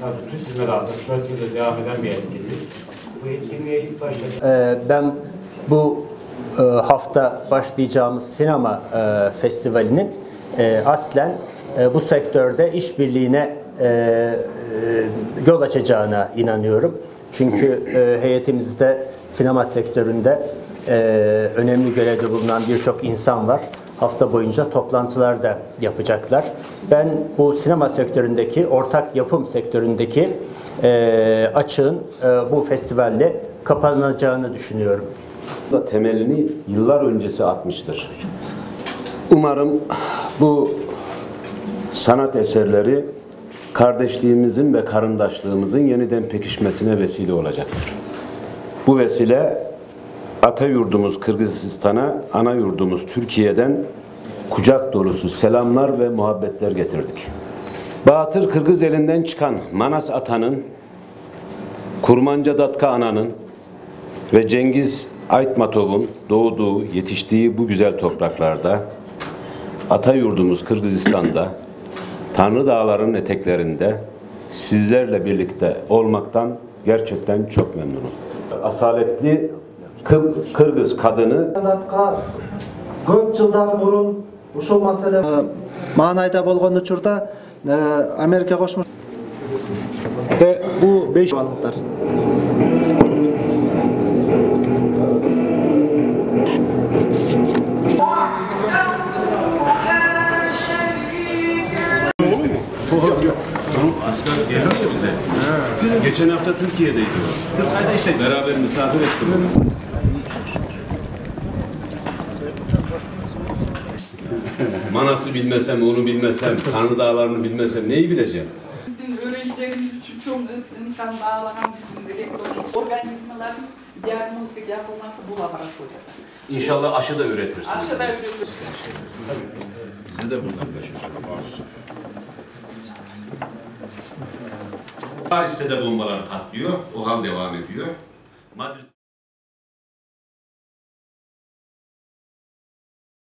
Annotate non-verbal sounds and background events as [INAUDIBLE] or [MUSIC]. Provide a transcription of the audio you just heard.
Nasıl Türk Hizmet Haftası 4 yıldır devam eden bir etkinlik. Bu etkinliğe ilk başta Ee, Ben bu e, hafta başlayacağımız sinema e, festivalinin e, aslen e, bu sektörde işbirliğine e, e, yol açacağına inanıyorum. Çünkü e, heyetimizde sinema sektöründe e, önemli görevde bulunan birçok insan var. Hafta boyunca toplantılar da yapacaklar. Ben bu sinema sektöründeki, ortak yapım sektöründeki e, açığın e, bu festivalle kapanacağını düşünüyorum. da temelini yıllar öncesi atmıştır. Umarım bu sanat eserleri kardeşliğimizin ve karındaşlığımızın yeniden pekişmesine vesile olacaktır. Bu vesile ata yurdumuz Kırgızistan'a, ana yurdumuz Türkiye'den kucak dolusu selamlar ve muhabbetler getirdik. Batır Kırgız elinden çıkan Manas Atan'ın, Kurmanca Datka Ana'nın, ve Cengiz Aytmatov'un doğduğu, yetiştiği bu güzel topraklarda, ata yurdumuz Kırgızistan'da, Tanrı Dağları'nın eteklerinde sizlerle birlikte olmaktan gerçekten çok memnunum. Asaletli Kı- Kırgız kadını Sanatқа көп жылдар бұрын ушул маселе маанайда болгон учурда э, Америка кошмо Ve bu 5 almışlar. geldi ya bize. Geçen hafta Türkiye'deydi o. İşte. Beraber misafir ettim onu. [LAUGHS] Manas'ı bilmesem, onu bilmesem, Tanrı Dağları'nı bilmesem neyi bileceğim? Bizim öğrencilerimiz insan bağlanan bizim direkt organizmaların diagnostik yapılması bu laboratuvarda. İnşallah aşı da üretirsiniz. Aşağıda üretiyoruz. Bize de buradan beş Paris'te de bombalar patlıyor. O hal devam ediyor. Madrid